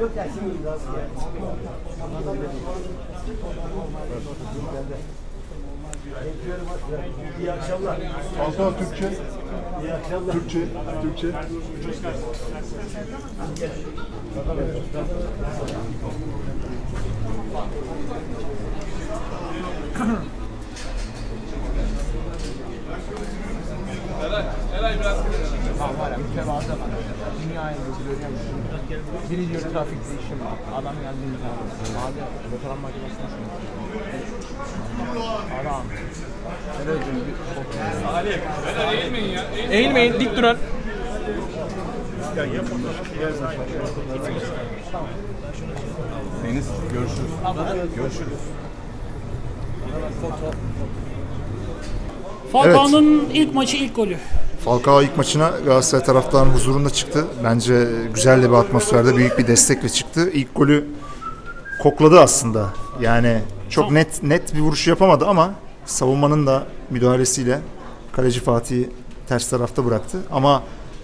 Yok ya şimdi biraz İyi akşamlar. Falcao Türkçe, İyi akşamlar. Türkçe, Türkçe. Abi var ya mütevazı var. Dünya yıldızı görüyor musun? Biri diyor trafikte işim var. Adam geldi imzaladı. Abi fotoğraf makinesine şunu. Adam. Öyle bir- Eğilmeyin, dik durun. Deniz, görüşürüz. Görüşürüz. Falcao'nun ilk maçı ilk golü. Falcao ilk maçına Galatasaray taraftarının huzurunda çıktı. Bence güzel de bir atmosferde büyük bir destekle çıktı. İlk golü kokladı aslında. Yani çok net net bir vuruş yapamadı ama savunmanın da müdahalesiyle kaleci Fatih'i ters tarafta bıraktı. Ama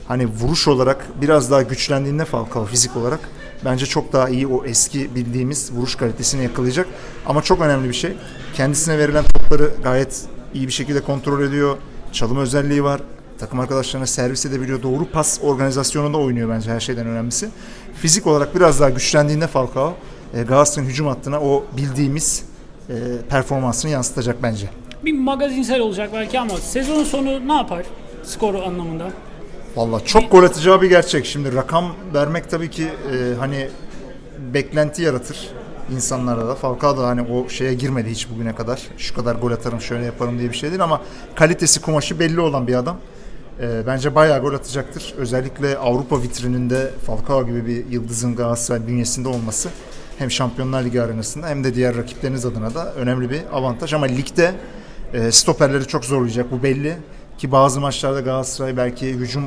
hani vuruş olarak biraz daha güçlendiğinde Falcao fizik olarak bence çok daha iyi o eski bildiğimiz vuruş kalitesini yakalayacak. Ama çok önemli bir şey. Kendisine verilen topları gayet iyi bir şekilde kontrol ediyor. Çalım özelliği var. Takım arkadaşlarına servis edebiliyor. Doğru pas organizasyonunda oynuyor bence her şeyden önemlisi. Fizik olarak biraz daha güçlendiğinde Falcao e, Galatasaray'ın hücum hattına o bildiğimiz e, performansını yansıtacak bence. Bir magazinsel olacak belki ama sezon sonu ne yapar skoru anlamında? Valla çok gol atacağı bir gerçek. Şimdi rakam vermek tabii ki e, hani beklenti yaratır insanlarda da. Falcao da hani o şeye girmedi hiç bugüne kadar. Şu kadar gol atarım, şöyle yaparım diye bir şey değil ama kalitesi, kumaşı belli olan bir adam. E, bence bayağı gol atacaktır. Özellikle Avrupa vitrininde Falcao gibi bir yıldızın Galatasaray bünyesinde olması hem Şampiyonlar Ligi arenasında hem de diğer rakipleriniz adına da önemli bir avantaj. Ama ligde e, stoperleri çok zorlayacak bu belli. Ki bazı maçlarda Galatasaray belki hücum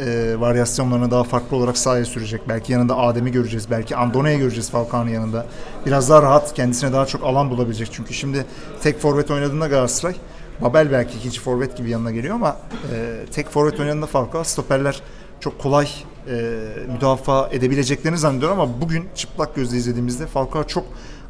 e, varyasyonlarını daha farklı olarak sahaya sürecek. Belki yanında Adem'i göreceğiz. Belki Andone'yi göreceğiz Falcao'nun yanında. Biraz daha rahat, kendisine daha çok alan bulabilecek. Çünkü şimdi tek forvet oynadığında Galatasaray Babel belki ikinci forvet gibi yanına geliyor ama e, tek forvet oynadığında Falcao stoperler çok kolay e, müdafaa edebileceklerini zannediyorum ama bugün çıplak gözle izlediğimizde Falcao çok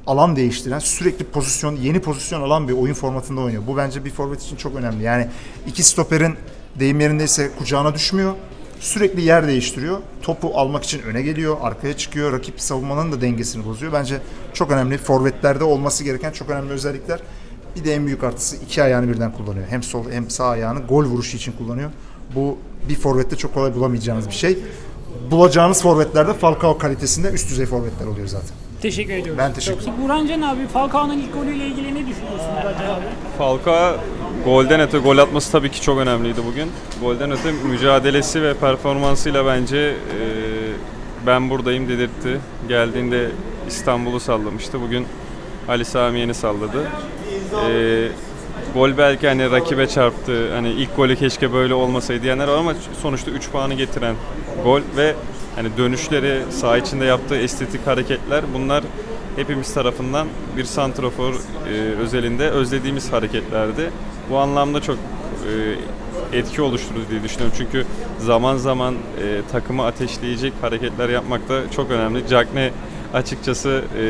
alan değiştiren, sürekli pozisyon, yeni pozisyon alan bir oyun formatında oynuyor. Bu bence bir forvet için çok önemli. Yani iki stoperin deyim yerindeyse kucağına düşmüyor. Sürekli yer değiştiriyor. Topu almak için öne geliyor, arkaya çıkıyor. Rakip savunmanın da dengesini bozuyor. Bence çok önemli. Forvetlerde olması gereken çok önemli özellikler. Bir de en büyük artısı iki ayağını birden kullanıyor. Hem sol hem sağ ayağını gol vuruşu için kullanıyor. Bu bir forvette çok kolay bulamayacağınız bir şey. Bulacağınız forvetlerde Falcao kalitesinde üst düzey forvetler oluyor zaten. Teşekkür ediyorum. Ben teşekkür ederim. Burhan Can abi Falcao'nun ilk golüyle ilgili ne düşünüyorsun Burhan abi? Falcao golden öte gol atması tabii ki çok önemliydi bugün. Golden öte mücadelesi ve performansıyla bence e, ben buradayım dedirtti. Geldiğinde İstanbul'u sallamıştı. Bugün Ali Sami Yen'i salladı. E, gol belki hani rakibe çarptı. Hani ilk golü keşke böyle olmasaydı diyenler var ama sonuçta 3 puanı getiren gol ve hani dönüşleri saha içinde yaptığı estetik hareketler bunlar hepimiz tarafından bir santrofor e, özelinde özlediğimiz hareketlerdi. Bu anlamda çok e, etki oluşturdu diye düşünüyorum. Çünkü zaman zaman e, takımı ateşleyecek hareketler yapmak da çok önemli. Cagne açıkçası e,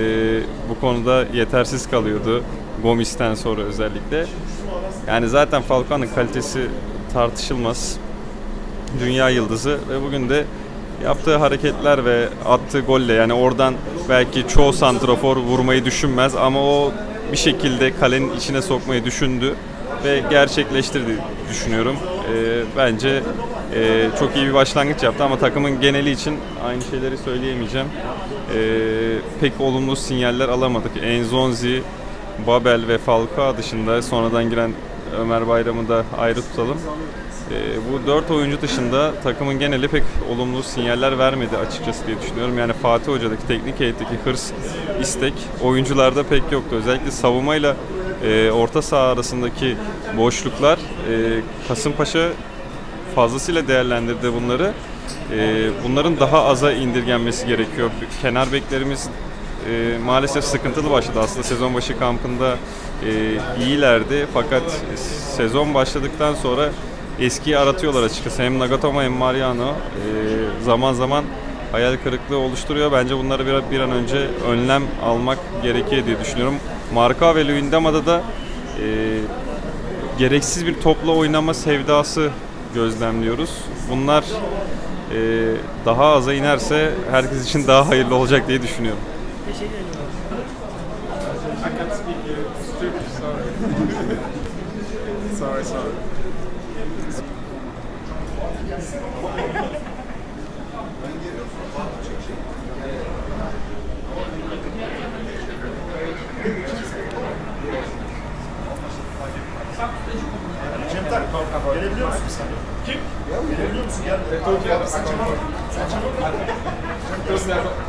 bu konuda yetersiz kalıyordu. Gomis'ten sonra özellikle. Yani zaten Falcao'nun kalitesi tartışılmaz. Dünya yıldızı ve bugün de yaptığı hareketler ve attığı golle yani oradan belki çoğu santrafor vurmayı düşünmez ama o bir şekilde kalenin içine sokmayı düşündü ve gerçekleştirdi düşünüyorum. Ee, bence e, çok iyi bir başlangıç yaptı ama takımın geneli için aynı şeyleri söyleyemeyeceğim. Ee, pek olumlu sinyaller alamadık. Enzonzi, Babel ve Falcao dışında sonradan giren Ömer Bayram'ı da ayrı tutalım. Ee, bu dört oyuncu dışında takımın geneli pek olumlu sinyaller vermedi açıkçası diye düşünüyorum. Yani Fatih Hoca'daki teknik heyetteki hırs, istek oyuncularda pek yoktu. Özellikle savunmayla e, orta saha arasındaki boşluklar e, Kasımpaşa fazlasıyla değerlendirdi bunları. E, bunların daha aza indirgenmesi gerekiyor. Kenar beklerimiz e, maalesef sıkıntılı başladı. Aslında sezon başı kampında e, iyilerdi fakat sezon başladıktan sonra eskiyi aratıyorlar açıkçası. Hem Nagatomo hem Mariano e, zaman zaman hayal kırıklığı oluşturuyor. Bence bunları bir, bir an önce önlem almak gerekiyor diye düşünüyorum. Marka ve Luyendama'da da e, gereksiz bir topla oynama sevdası gözlemliyoruz. Bunlar e, daha aza inerse herkes için daha hayırlı olacak diye düşünüyorum. Sorry, sorry. Cemtak gelebiliyor musun sen? Kim? Gelebiliyor musun? Gel. Sen çabuk. Sen çabuk. Ama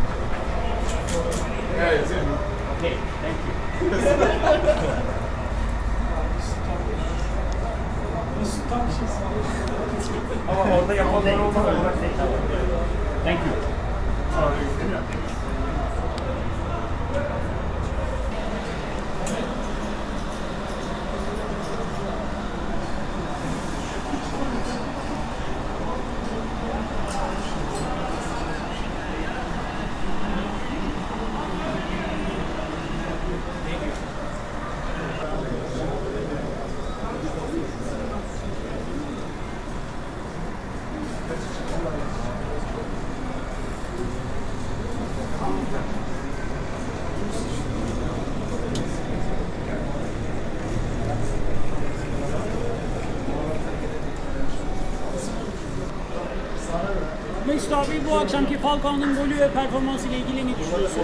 Mesut abi bu akşamki Falcao'nun golü ve performansı ile ilgili ne düşünüyorsun?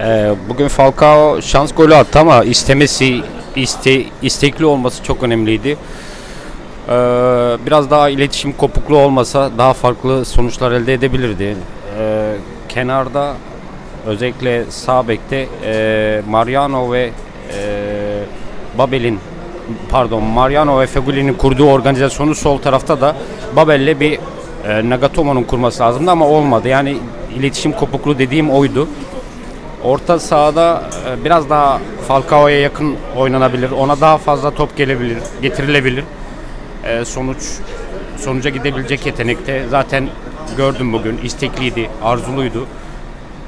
Ee, bugün Falcao şans golü attı ama istemesi, iste, istekli olması çok önemliydi. Ee, biraz daha iletişim kopukluğu olmasa daha farklı sonuçlar elde edebilirdi. Ee, kenarda özellikle sağ bekte e, Mariano ve e, Babel'in pardon Mariano ve Feguli'nin kurduğu organizasyonu sol tarafta da Babel'le bir e, Nagatomo'nun kurması lazımdı ama olmadı. Yani iletişim kopukluğu dediğim oydu. Orta sahada e, biraz daha Falcao'ya yakın oynanabilir. Ona daha fazla top gelebilir, getirilebilir. E, sonuç sonuca gidebilecek yetenekte. Zaten gördüm bugün istekliydi, arzuluydu.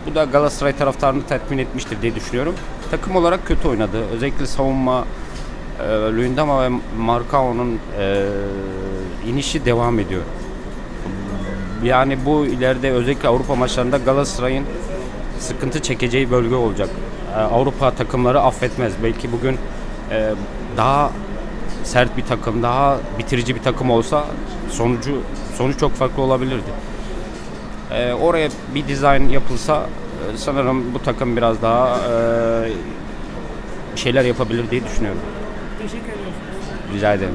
Bu da Galatasaray taraftarını tatmin etmiştir diye düşünüyorum. Takım olarak kötü oynadı. Özellikle savunma e, Luyendama ve Marcao'nun e, inişi devam ediyor. Yani bu ileride özellikle Avrupa maçlarında Galatasaray'ın sıkıntı çekeceği bölge olacak. Ee, Avrupa takımları affetmez. Belki bugün e, daha sert bir takım, daha bitirici bir takım olsa sonucu sonuç çok farklı olabilirdi. Ee, oraya bir dizayn yapılsa e, sanırım bu takım biraz daha e, şeyler yapabilir diye düşünüyorum. Teşekkür ediyorum. Rica ederim.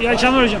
İyi akşamlar hocam.